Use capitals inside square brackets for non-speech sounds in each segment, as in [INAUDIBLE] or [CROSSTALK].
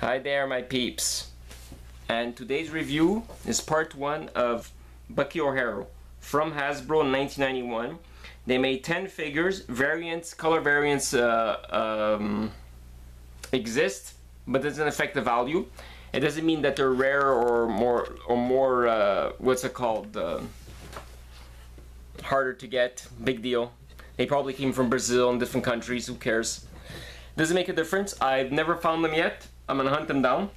Hi there my peeps. And today's review is part one of Bucky O'Hare from Hasbro in 1991 they made 10 figures variants color variants uh, um, exist but doesn't affect the value. It doesn't mean that they're rare or more or more uh, what's it called uh, harder to get big deal. They probably came from Brazil and different countries who cares? Doesn't make a difference. I've never found them yet I'm gonna hunt them down.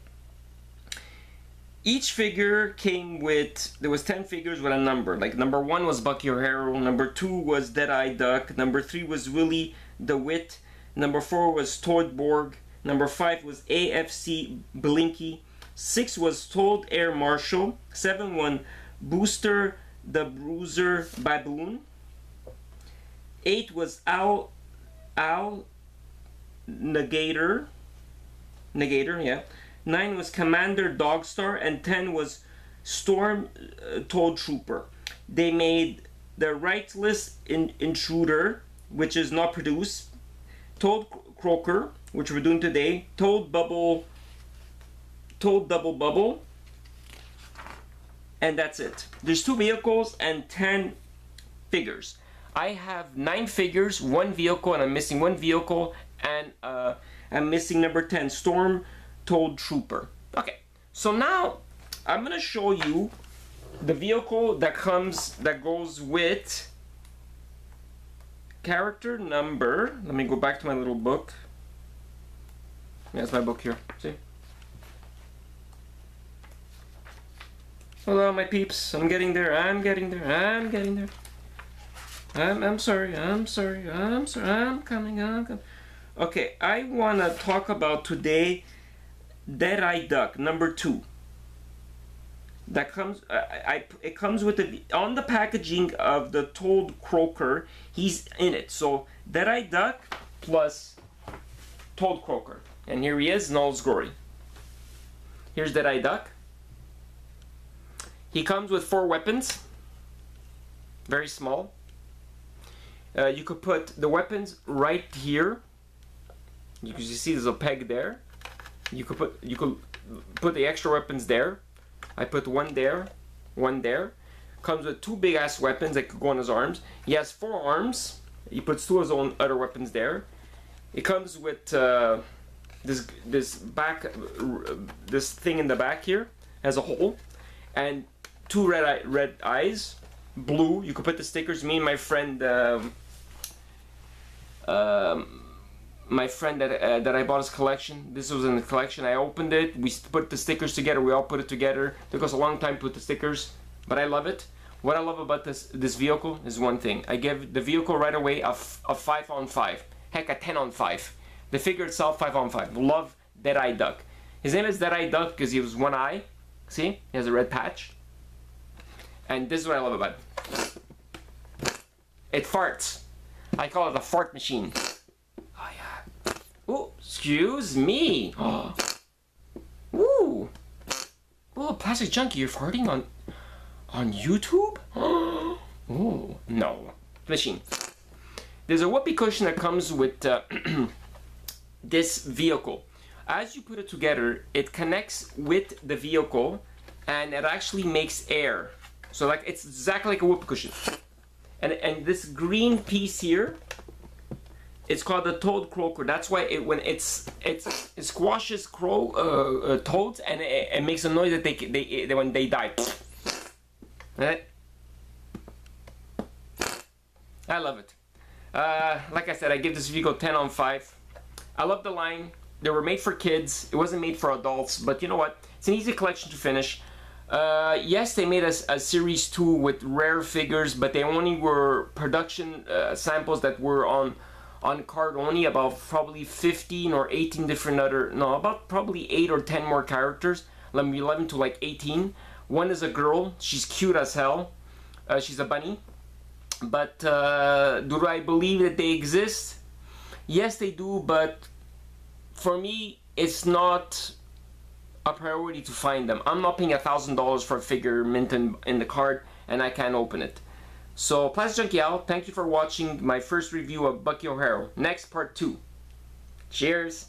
Each figure came with, there was 10 figures with a number. Like number one was Bucky O'Hare, number two was Deadeye Duck, number three was Willy DuWitt, number four was Toadborg, number five was AFC Blinky, six was Toad Air Marshal, seven one Booster the Bruiser Baboon, eight was Al Al Negator, Negator, yeah. 9 was Commander Dogstar, and 10 was Storm uh, Toad Trooper. They made the Rightless in Intruder, which is not produced, Toad Croaker, which we're doing today, Toad Bubble, Toad Double Bubble, and that's it. There's two vehicles and 10 figures. I have nine figures, one vehicle, and I'm missing one vehicle, and uh, I'm missing number 10, Storm Toad Trooper. Okay, so now I'm gonna show you the vehicle that comes, that goes with character number, let me go back to my little book. That's my book here, see? Hello my peeps, I'm getting there, I'm getting there, I'm getting there. I'm, I'm sorry, I'm sorry, I'm sorry, I'm coming, I'm coming. Okay, I want to talk about today Dead-Eye Duck number two. That comes, I, I, it comes with the on the packaging of the Toad Croaker. He's in it, so Dead-Eye Duck plus Toad Croaker, and here he is, Knowles Gory. Here's Dead-Eye Duck. He comes with four weapons, very small. Uh, you could put the weapons right here you, you see there's a peg there. You could put you could put the extra weapons there. I put one there, one there. Comes with two big ass weapons that could go on his arms. He has four arms. He puts two of his own other weapons there. It comes with uh, this this back this thing in the back here has a hole and two red eye, red eyes, blue. You could put the stickers. Me and my friend. Um, um, my friend that uh, that I bought his collection. This was in the collection. I opened it. We put the stickers together. We all put it together. Took us a long time to put the stickers, but I love it. What I love about this this vehicle is one thing. I give the vehicle right away a, a five on five. Heck, a ten on five. The figure itself, five on five. Love Deadeye Duck. His name is Deadeye Duck because he has one eye. See, he has a red patch. And this is what I love about it. It farts. I call it a fart machine. Excuse me. Oh. [GASPS] Ooh. Oh, plastic junkie, you're farting on on YouTube? [GASPS] oh, no. Machine. There's a whoopee cushion that comes with uh, [CLEARS THROAT] this vehicle. As you put it together, it connects with the vehicle and it actually makes air. So like it's exactly like a whoopee cushion. And, and this green piece here it's called the toad croaker. That's why it when it's it's it squashes crow uh, uh, toads and it, it, makes a noise that they, they they when they die. Right? I love it. Uh, like I said, I give this vehicle 10 on 5. I love the line. They were made for kids. It wasn't made for adults, but you know what? It's an easy collection to finish. Uh, yes, they made a, a, series 2 with rare figures, but they only were production uh, samples that were on on card only about probably 15 or 18 different other no about probably 8 or 10 more characters let me 11 to like 18 one is a girl she's cute as hell uh, she's a bunny. But uh, do I believe that they exist? Yes they do but for me it's not a priority to find them. I'm not paying a thousand dollars for a figure mint in, in the card and I can't open it so, Plastic Junkie out. Thank you for watching my first review of Bucky O'Hare. Next, part two. Cheers!